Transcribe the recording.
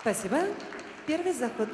Спасибо. Первый заход.